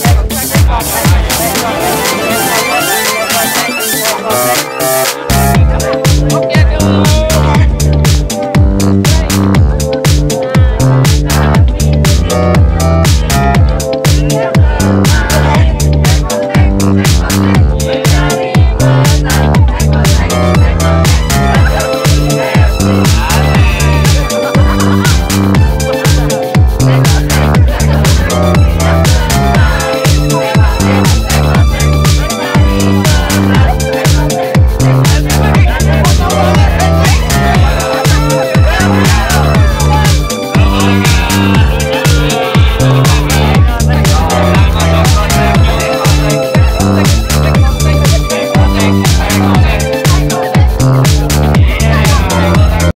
ใช้ของใช้ใช้ของใช้